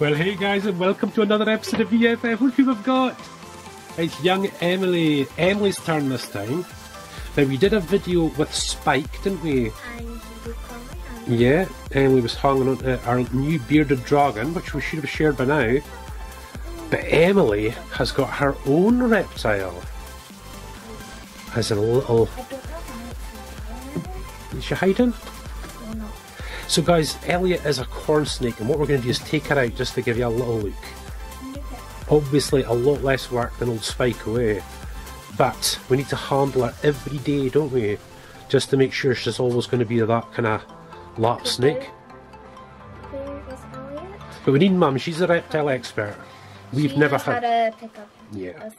Well, hey guys, and welcome to another episode of BFF. Look who we've got! It's young Emily. Emily's turn this time. Now, we did a video with Spike, didn't we? And you would call me Annie. Yeah, Emily was hanging on to our new bearded dragon, which we should have shared by now. But Emily has got her own reptile. As a little. I don't know how Is she hiding? So, guys, Elliot is a corn snake, and what we're going to do is take her out just to give you a little look. Obviously, a lot less work than old Spike away, but we need to handle her every day, don't we? Just to make sure she's always going to be that kind of lap snake. Where is Elliot? But we need Mum, she's a reptile expert. We've She never had. how to pick up Yeah. a.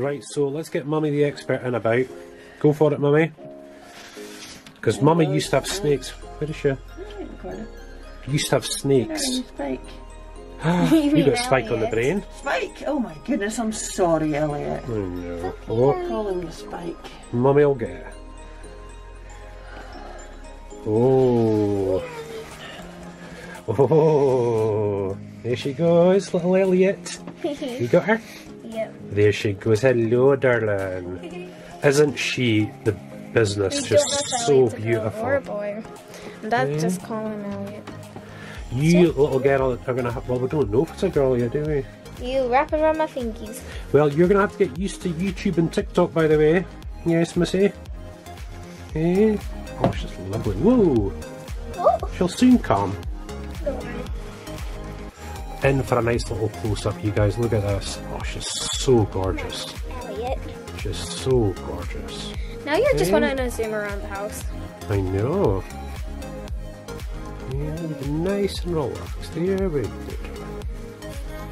Right, so let's get Mummy the expert in about. Go for it, Mummy. Because Mama used to have snakes. Where is she? Used to have snakes. Spike. Ah, you mean got Spike on the brain. Spike! Oh my goodness, I'm sorry, Elliot. Oh no. Oh, Call him the Spike. Mummy will get it. Oh. Oh. There she goes, little Elliot. You got her? Yep. There she goes. Hello, darling. Isn't she the business just don't know if so Elliot's a girl beautiful? Boy. And Dad's just calling him Elliot. You little girl are gonna have. Well, we don't know if it's a girl yet, do we? You wrap it around my fingies. Well, you're gonna have to get used to YouTube and TikTok, by the way. Yes, Missy. Eh? Oh, she's lovely. Whoa! Oh! She'll soon come. In for a nice little close up, you guys. Look at this. Oh, she's so gorgeous. Elliot. She's so gorgeous. Now you're just wanting to zoom around the house. I know. Yeah, nice and relaxed. There we go.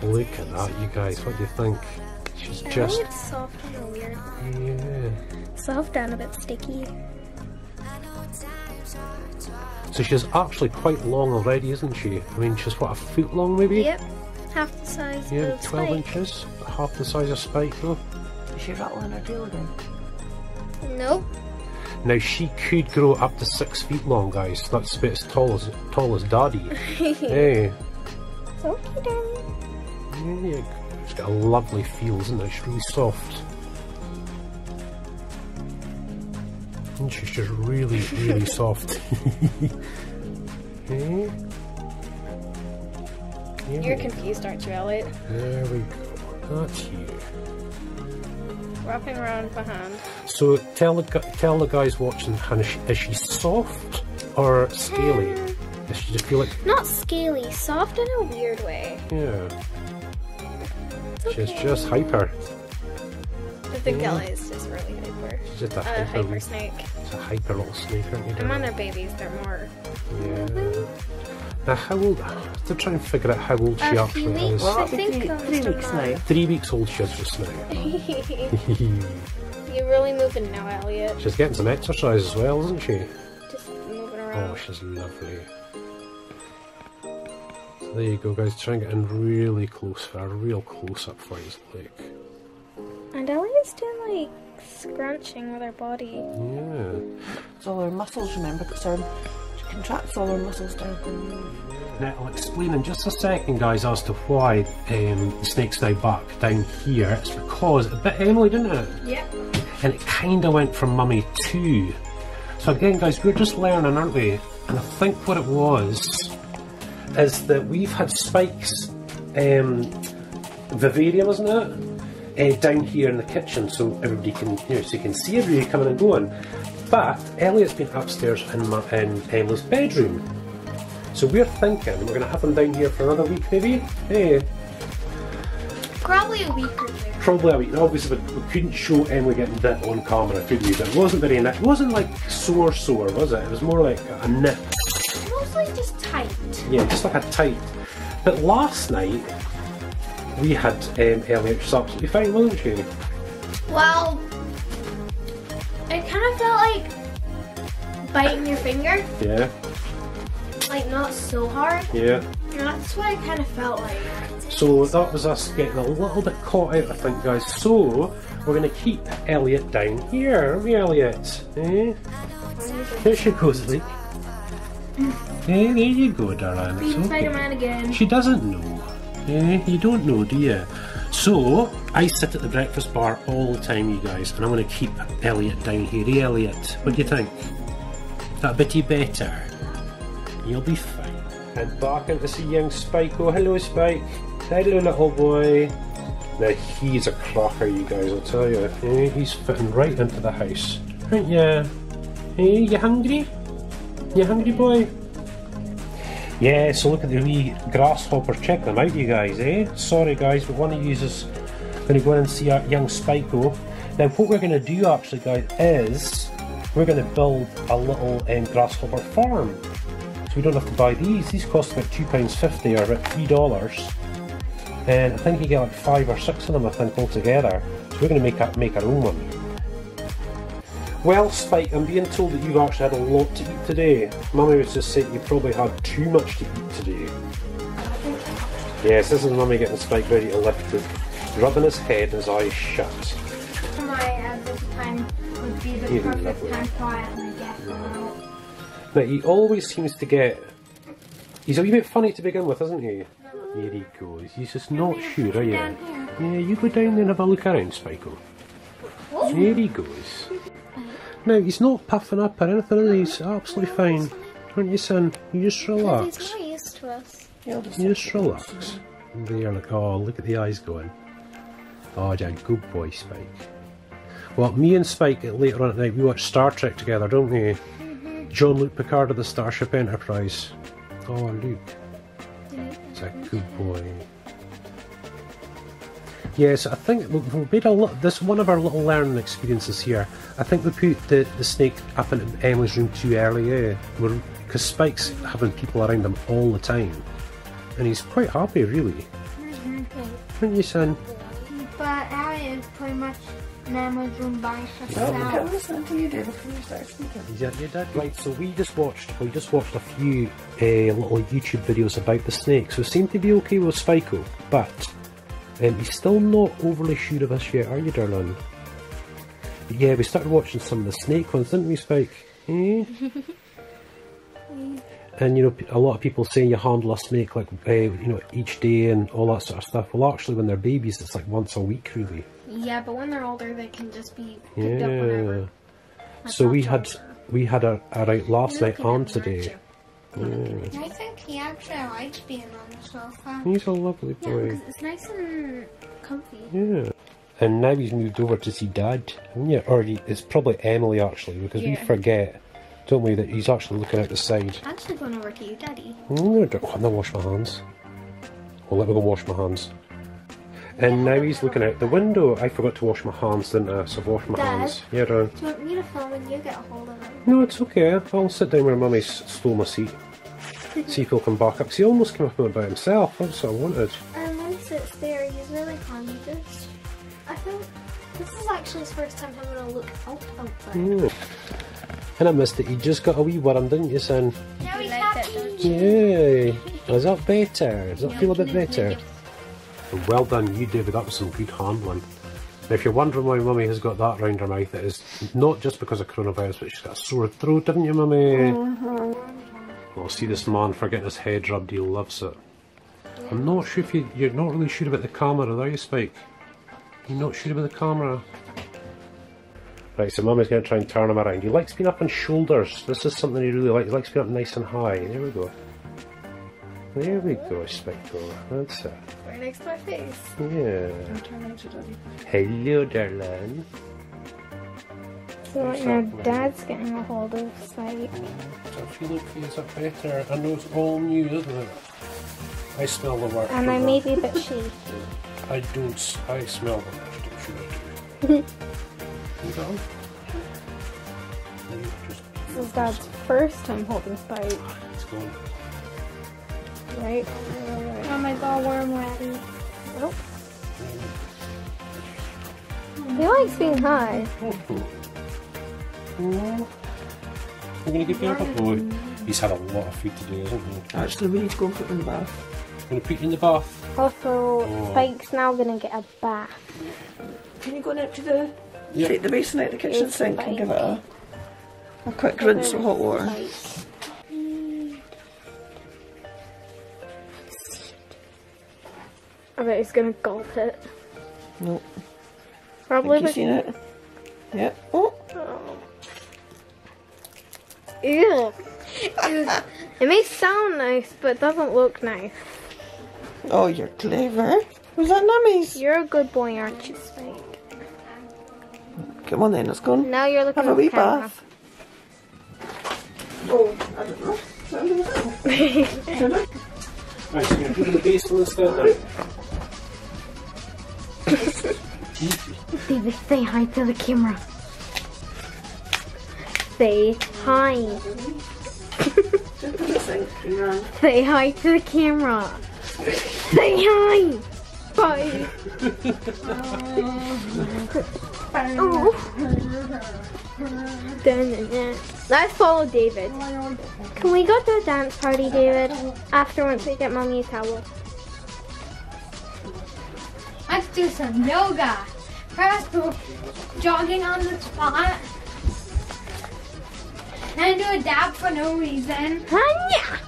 Look at that, you guys. What do you think? She's just. Elliot's soft and a weird. Yeah. Soft and a bit sticky. So she's actually quite long already, isn't she? I mean, she's what, a foot long maybe? Yep. Half the size Yeah, of 12 Spike. inches. Half the size of Spike though. Is she rattling her tail again? Nope. Now she could grow up to six feet long, guys. That's about as tall as tall as Daddy. hey, So cute, darling. yeah, she's got a lovely feel, isn't it? She's really soft. And she's just really, really soft. hey. You're confused, aren't you, Elliot? There we go. That's you. Wrapping around my hand. So tell the tell the guys watching, Hannah, is she- is she soft or scaly? Hmm. Does she just feel like Not scaly, soft in a weird way. yeah? It's She's okay. just hyper. I think is just really hyper. She's just a A hyper, hyper snake. It's a hyper little snake, aren't you? And when darling? they're babies, they're more. Yeah. Mm-hmm. Now how old? I have To try and figure out how old she A few actually weeks. is. Well, I that'll be think three, almost three a weeks month. now. Three weeks old she is just now. You're really moving now, Elliot. she's getting some exercise as well, isn't she? Just moving oh, around. Oh, she's lovely. So there you go, guys. Try and get in really close for a real close up for you. Look. And Elliot's doing like scrunching with her body. Yeah. It's all her muscles, remember? Because her, she contracts all her muscles down there. Now I'll explain in just a second, guys, as to why um, the snake's now back down here. It's because a bit Emily, didn't it? Yep. And it kind of went from mummy to. So again, guys, we're just learning, aren't we? And I think what it was is that we've had spikes, um, vivarium, isn't it? Uh, down here in the kitchen, so everybody can, you know, so you can see everybody coming and going. But Elliot's been upstairs in, my, in Emily's bedroom. So we're thinking we're going to have him down here for another week, maybe. Hey, Probably a week or two. probably a week. Obviously, we, we couldn't show Emily getting bit on camera, could we? But it wasn't very. It wasn't like sore, sore, was it? It was more like a nip. Mostly just tight. Yeah, just like a tight. But last night we had um, Elliot just absolutely fine, wasn't she? Well, it kind of felt like biting your finger, Yeah, like not so hard. yeah. That's what it kind of felt like. So that was us getting a little bit caught out, I think, guys. So we're going to keep Elliot down here, aren't we, Elliot? Eh? Here she goes, Lee. Hey, there you go, darling. It's Being okay. Spider-Man again. She doesn't know. Eh, you don't know, do you? So, I sit at the breakfast bar all the time, you guys, and I'm going to keep Elliot down here. Hey, Elliot, what do you think? That bitty better? You'll be fine. And back in to see young Spike. Oh, hello, Spike. Hello, little boy. Now, he's a cracker, you guys, I'll tell you. Eh, he's fitting right into the house. Aren't you? Hey, you hungry? You hungry, boy? Yeah, so look at the wee grasshopper. Check them out, you guys, eh? Sorry, guys, but one of you is going to go in and see our young Spiko. Now, what we're going to do, actually, guys, is we're going to build a little um, grasshopper farm. So we don't have to buy these. These cost about £2.50 or about $3. And I think you get like five or six of them, I think, altogether. So we're going to make, a, make our own one. Well, Spike, I'm being told that you've actually had a lot to eat today. Mummy was just saying you probably had too much to eat today. Yes, this is Mummy getting Spike ready to lift it, rubbing his head and his eyes shut. My uh, this time would be the Even perfect time quietly get them out. Now, he always seems to get. He's a wee bit funny to begin with, isn't he? Here he goes. He's just not sure, are you? Yeah, you go down there and have a look around, Spiko. There he goes. Now, he's not puffing up or anything, is? He's absolutely fine. Aren't you, son? You just He's relax. not used to us. He'll just You just relax. There, like, oh, look at the eyes going. Oh, yeah, good boy, Spike. Well, me and Spike uh, later on at night, we watch Star Trek together, don't we? Jean-Luc Picard of the Starship Enterprise. Oh, Luke. He's a good boy. Yes, I think we- we've made a lot. This one of our little learning experiences here. I think we put the, the snake up in Emily's room too early, yeah. Because Spike's having people around him all the time, and he's quite happy, really. Aren't you, son? But Ali is pretty much in Emma's room by Well, herself. I'm listening to you, David, before you start speaking. Is that your dad? Right, so we just watched we just watched a few uh, little YouTube videos about the snake. So it seemed to be okay with Spiko, but um, he's still not overly sure of us yet, are you, darling? But yeah, we started watching some of the snake ones, didn't we, Spike? Eh? and you know, a lot of people saying you handle a snake like uh, you know each day and all that sort of stuff. Well, actually, when they're babies, it's like once a week, really. Yeah, but when they're older, they can just be picked up whenever. Yeah. So we had we had a, right last night and today. I think he actually likes being on the sofa. He's a lovely Yeah, boy. because it's nice and comfy. Yeah. And now he's moved over to see Dad, haven't? Or he, it's probably Emily actually, because we forget, don't we, that he's actually looking out the side. I'm Actually, going over to you, Daddy. Oh, I don't- oh, I'm wash my hands. Well, let me go wash my hands. And now he's looking out the window. I forgot to wash my hands, didn't I? So I've washed my Dad? hands. Yeah, Ron. Do you want me to film and you get a hold of him? No, it's okay. I'll sit down where Mummy's stole my seat. See if he'll come back up. 'Cause he almost came up by himself. That's what I wanted. And when he sits there, he's really calm. He just, I feel this is actually his first time having a look out outside. Mm. And I missed it. You just got a wee worm, didn't you, son? Now he's like happy. Yay! Is that better? Does that feel a bit better? Well done, you, David. That was some good handling. Now, if you're wondering why Mummy has got that round her mouth, it is not just because of coronavirus, but she's got a sore throat, didn't you, Mummy? Well, see this man for getting his head rubbed, he loves it. I'm not sure if you, you're not really sure about the camera, are you, Spike? You're not sure about the camera? Right, so Mummy's going to try and turn him around. He likes being up on shoulders. This is something he really likes. He likes being up nice and high. There we go. There we go, Spectre. That's it. Right next to my face. Yeah. I'm turning to Hello, darling. So What's right now, happening? Dad's getting a hold of Spike. So if you look feels up better, I know it's all new, isn't it? I smell the work. And I may be a bit shaky. I don't. I smell the worst. I'm sure I do. you got 'em? You just- This is Dad's first time holding Spike, It's ah, gone. right? Oh my god, worm ready. Oh. He likes being high. We're going to give you other boy. He's had a lot of food today, hasn't he? Actually, we need to go for the bath. Going to put you in the bath. Also, oh. Spike's now going to get a bath. Can you go out to the yep. take the basin out the kitchen it's sink and give it a, a quick rinse with hot water? Spike. I bet he's gonna gulp it. Nope. Probably. Have you seen it? Yep. Yeah. Oh. oh. Ew. it may sound nice, but it doesn't look nice. Oh, you're clever. Was that nummies? You're a good boy, aren't you, Spike? Come on then, let's go. Now you're looking Have a at the wee camera. bath. Oh, I don't know. Right, so you're doing the basement instead now. David, say hi to the camera. Say hi. Say hi to the camera. Say hi. Bye. oh. Let's follow David. Can we go to a dance party, David? After once we get mommy a towel. Let's do some yoga. First, we're jogging on the spot. Then do a dab for no reason. Hanya!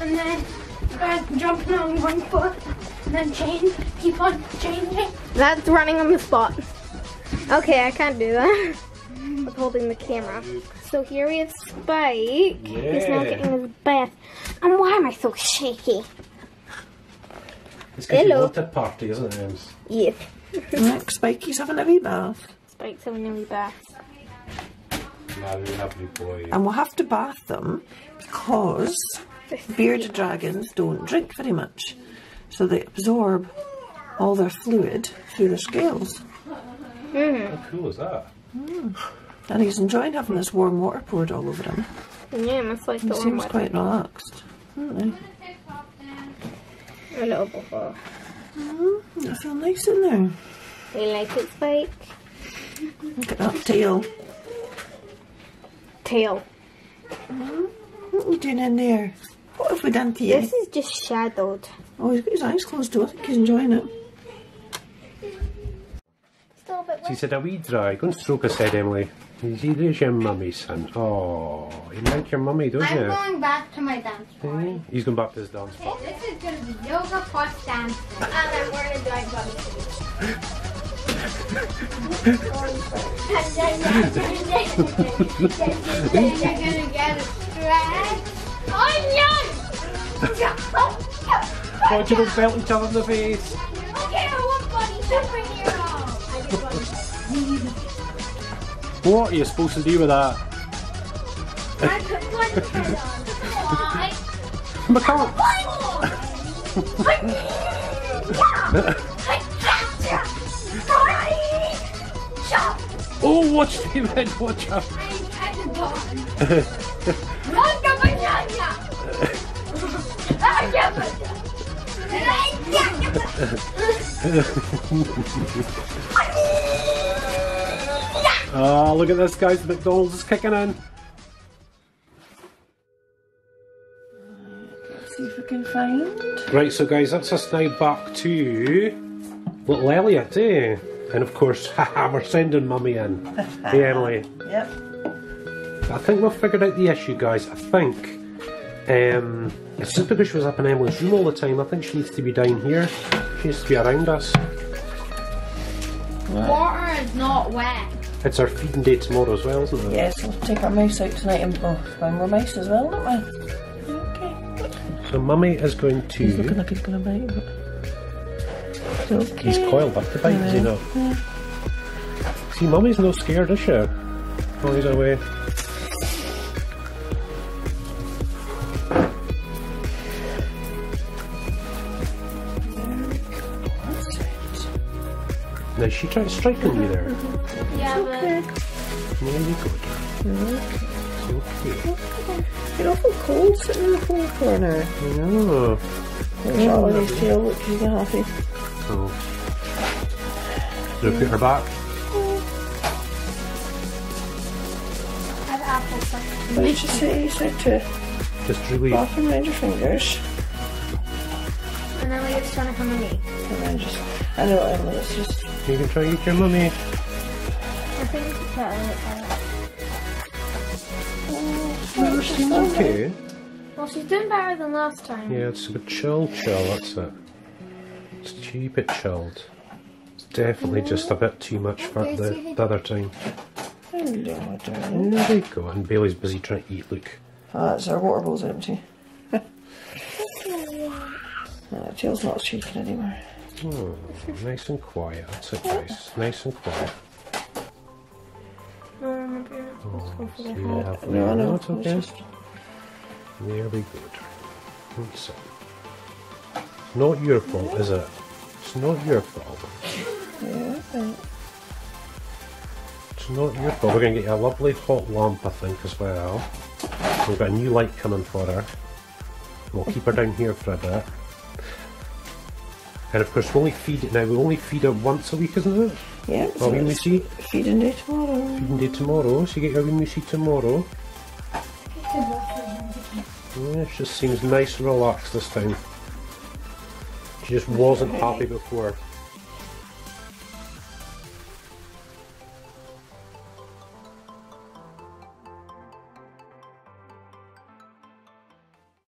And then start jumping on one foot. And then change. Keep on changing. That's running on the spot. Okay, I can't do that. With holding the camera. So here we have Spike. He's now Yeah. getting his bath. And why am I so shaky? It's because you Hello. want a party, isn't it, Ems? Yes. Look, Spikey's having a wee bath. Spike's having a wee bath. Nah, we boy. And we'll have to bath them because bearded dragons don't drink very much. So they absorb all their fluid through their scales. Hmm. How cool is that? Hmm. And he's enjoying having this warm water poured all over him. Yeah, it's like He the seems one quite relaxed. Don't A little before. they? I feel nice in there. We like it, Spike. Look at that tail. Tail. What are you doing in there? What have we done to you? This is just shadowed. Oh, he's got his eyes closed too. I think he's enjoying it. Still She said, a wee dry. Go and stroke his head, Emily. You see, there's your mummy, son. Oh, you like your mummy, don't I'm you? going back to my dance party. Eh? He's going back to his dance party. This is going to be yoga plus dance. And I'm wearing a giant body You're going to get a stretch. Onion! Oh, you don't belt each other in the face. Okay, I want superhero. What are you supposed to do with that? I put one head on. Why? McCall! Oh, watch David, watch out. Oh, look at this, guys. The McDonald's is kicking in. Let's see if we can find. Right, so guys, that's us now back to little Elliot, eh? And of course, haha, we're sending mummy in. hey, Emily. Yep. I think we've figured out the issue, guys. I think um, it's just because she was up in Emily's room all the time. I think she needs to be down here. She needs to be around us. Water is not wet. It's our feeding day tomorrow as well, isn't it? Yes, we'll take our mouse out tonight and oh, find more mice as well, don't we? Okay. So mummy is going He's looking to. like he's gonna bite. But... It's okay. He's coiled up to bite, does he not? See, mummy's no scared, is she? Oh, he's away. Now she tried striking you there. Yeah, but There you go. dear. It's okay. You're awful cold sitting in the cold corner. Oh. There's Ollie's tail, look, she's happy. Should I put her back? I have apple cider. What did you say? You said to Just really. bath around your fingers. and then we just trying to come in me. And then just, I know, Emily, it's just, You can try and eat your mummy. I think it's better. No, she seems okay. Well, she's doing better than last time. Yeah, it's a bit chill, chill, that's it. Keep it chilled. It's definitely just a bit too much for the, the other time. Hello, darling. There we go. And Bailey's busy trying to eat, look. Ah, it's our water bowl's empty. no, tail's not shaking anymore. Oh, nice and quiet. That's it, guys. Nice and quiet. Oh, yeah, No, I know. That's It's okay. just- There we go. That's it. It's not your fault, is it? It's not your fault. yeah. It's not your fault. We're going to get you a lovely hot lamp, I think, as well. We've got a new light coming for her. We'll keep her down here for a bit. And of course, we only feed it now. We only feed her once a week, isn't it? Yeah, Well, we it's see. feeding day tomorrow. Feeding day tomorrow. So you get your wee Lucy tomorrow. Yeah, she just seems nice and relaxed this time. Just wasn't happy before.